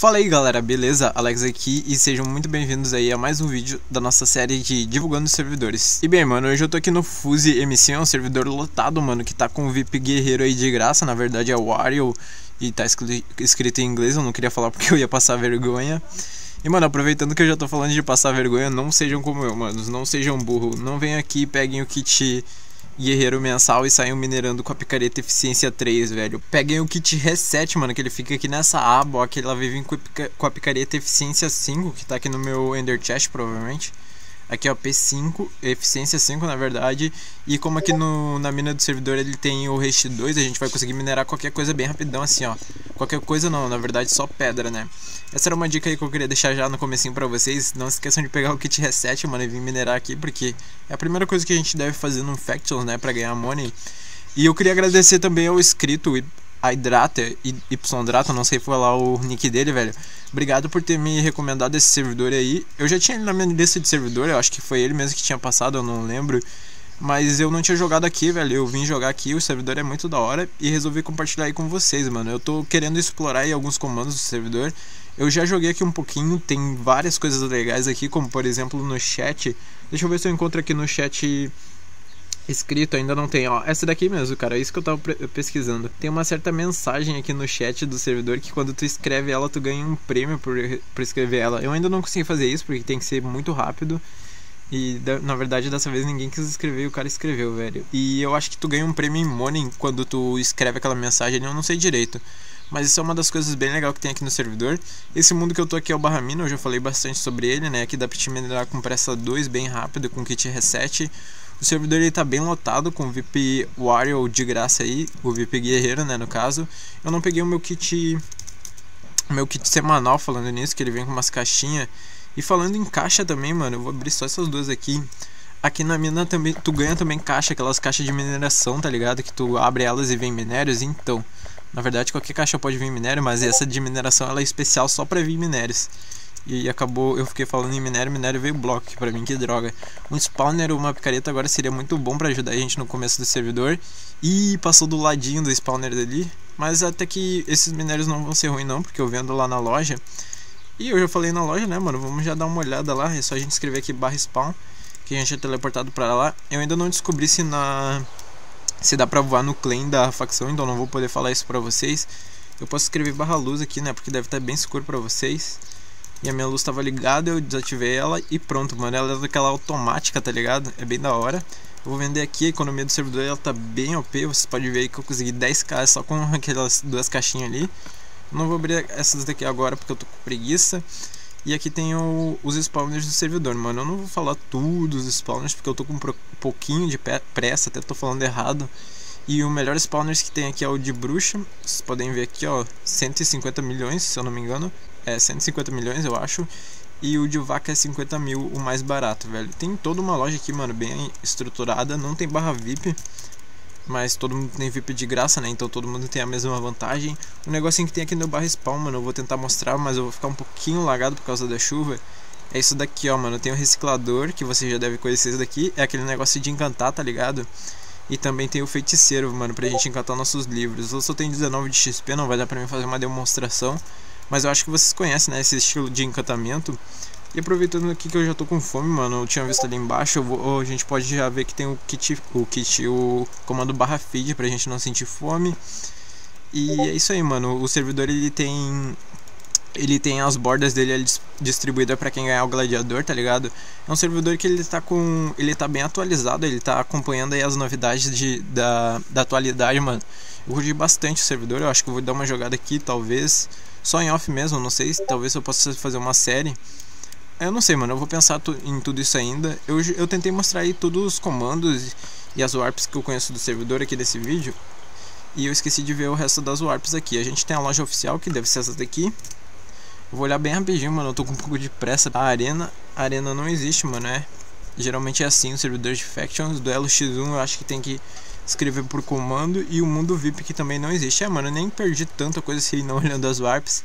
Fala aí galera, beleza? Alex aqui e sejam muito bem-vindos aí a mais um vídeo da nossa série de Divulgando Servidores. E bem, mano, hoje eu tô aqui no Fuse MC, é um servidor lotado, mano, que tá com o VIP Guerreiro aí de graça, na verdade é Wario e tá escrito em inglês, eu não queria falar porque eu ia passar vergonha. E mano, aproveitando que eu já tô falando de passar vergonha, não sejam como eu, mano, não sejam burro, não venham aqui e peguem o kit guerreiro mensal e saiam minerando com a picareta eficiência 3, velho. Peguem o kit reset, mano, que ele fica aqui nessa aba, ó, que ela vive com a picareta eficiência 5, que tá aqui no meu Ender Chest, provavelmente. Aqui ó, P5, eficiência 5 na verdade. E como aqui no, na mina do servidor ele tem o Haste 2, a gente vai conseguir minerar qualquer coisa bem rapidão assim ó. Qualquer coisa não, na verdade só pedra, né? Essa era uma dica aí que eu queria deixar já no comecinho pra vocês. Não se esqueçam de pegar o kit reset, mano, e vir minerar aqui, porque é a primeira coisa que a gente deve fazer no Factions, né, pra ganhar money. E eu queria agradecer também ao inscrito Hydrata, Ydrata, não sei falar o nick dele, velho. Obrigado por ter me recomendado esse servidor aí. Eu já tinha ele na minha lista de servidor, eu acho que foi ele mesmo que tinha passado, eu não lembro. Mas eu não tinha jogado aqui, velho. Eu vim jogar aqui, o servidor é muito da hora e resolvi compartilhar aí com vocês, mano. Eu tô querendo explorar aí alguns comandos do servidor. Eu já joguei aqui um pouquinho, tem várias coisas legais aqui, como por exemplo no chat. Deixa eu ver se eu encontro aqui no chat escrito, ainda não tem, ó. Essa daqui mesmo, cara, é isso que eu tava pesquisando. Tem uma certa mensagem aqui no chat do servidor que quando tu escreve ela, tu ganha um prêmio por, por escrever ela. Eu ainda não consegui fazer isso porque tem que ser muito rápido. E na verdade dessa vez ninguém quis escrever e o cara escreveu, velho. E eu acho que tu ganha um prêmio em money quando tu escreve aquela mensagem, eu não sei direito. Mas isso é uma das coisas bem legais que tem aqui no servidor. Esse mundo que eu tô aqui é o Barra Mina, eu já falei bastante sobre ele, né? Aqui dá pra te minerar com pressa 2 bem rápido, com kit reset. O servidor ele tá bem lotado com o VIP Wario de graça aí, o VIP Guerreiro, né, no caso. Eu não peguei o meu kit meu kit semanal falando nisso, que ele vem com umas caixinhas. E falando em caixa também, mano, eu vou abrir só essas duas aqui. Aqui na mina também, tu ganha também caixa, aquelas caixas de mineração, tá ligado? Que tu abre elas e vem minérios, então. Na verdade, qualquer caixa pode vir minério, mas essa de mineração ela é especial só pra vir minérios. E acabou, eu fiquei falando em minério, minério veio bloco pra mim, que droga. Um spawner ou uma picareta agora seria muito bom pra ajudar a gente no começo do servidor. E passou do ladinho do spawner dali. Mas até que esses minérios não vão ser ruins não, porque eu vendo lá na loja. E eu já falei na loja, né, mano, vamos já dar uma olhada lá. É só a gente escrever aqui barra spawn, que a gente é teleportado pra lá. Eu ainda não descobri se na... Se dá pra voar no claim da facção, então não vou poder falar isso pra vocês. Eu posso escrever barra luz aqui, né, porque deve estar bem escuro pra vocês. E a minha luz estava ligada, eu desativei ela e pronto, mano. Ela é daquela automática, tá ligado? É bem da hora. Eu vou vender aqui, a economia do servidor ela tá bem OP. Vocês podem ver aí que eu consegui 10k só com aquelas duas caixinhas ali. Não vou abrir essas daqui agora porque eu tô com preguiça. E aqui tem o, os spawners do servidor, mano. Eu não vou falar tudo os spawners porque eu tô com um pouquinho de pressa, até tô falando errado. E o melhor spawners que tem aqui é o de bruxa. Vocês podem ver aqui, ó, 150 milhões, se eu não me engano é 150 milhões, eu acho. E o de vaca é 50 mil, o mais barato, velho. Tem toda uma loja aqui, mano, bem estruturada. Não tem barra VIP, mas todo mundo tem VIP de graça, né? Então todo mundo tem a mesma vantagem. O negocinho que tem aqui no barra spawn, mano, eu vou tentar mostrar, mas eu vou ficar um pouquinho lagado por causa da chuva. É isso daqui, ó, mano. Tem o reciclador, que você já deve conhecer esse daqui. É aquele negócio de encantar, tá ligado? E também tem o feiticeiro, mano, pra gente encantar nossos livros. Eu só tenho 19 de XP, não vai dar pra mim fazer uma demonstração. Mas eu acho que vocês conhecem, né? Esse estilo de encantamento. E aproveitando aqui que eu já tô com fome, mano, eu tinha visto ali embaixo, vou, a gente pode já ver que tem o kit, o kit, o comando barra feed pra gente não sentir fome. E é isso aí, mano, o servidor ele tem ele tem as bordas dele distribuída para quem ganhar o gladiador, tá ligado? É um servidor que ele tá com ele tá bem atualizado, ele tá acompanhando aí as novidades de, da, da atualidade, mano. Eu curti bastante o servidor, eu acho que eu vou dar uma jogada aqui, talvez só em off mesmo, não sei, talvez eu possa fazer uma série. Eu não sei, mano, eu vou pensar em tudo isso ainda. Eu, eu tentei mostrar aí todos os comandos e as warps que eu conheço do servidor aqui desse vídeo. E eu esqueci de ver o resto das warps aqui. A gente tem a loja oficial, que deve ser essa daqui. Vou olhar bem rapidinho, mano, eu tô com um pouco de pressa. A arena, a arena não existe, mano, é... Geralmente é assim, o servidor de Factions, duelo X1 eu acho que tem que escrever por comando e o mundo VIP que também não existe. É, mano, eu nem perdi tanta coisa assim não olhando as warps.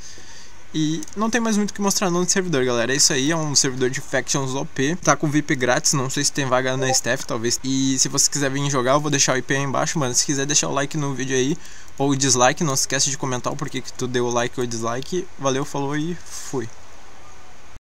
E não tem mais muito o que mostrar no servidor, galera. É isso aí, é um servidor de Factions OP. Tá com VIP grátis, não sei se tem vaga na staff, talvez. E se você quiser vir jogar, eu vou deixar o IP aí embaixo, mano. Se quiser deixar o like no vídeo aí, ou dislike, não se esquece de comentar o porquê que tu deu o like ou dislike. Valeu, falou e fui.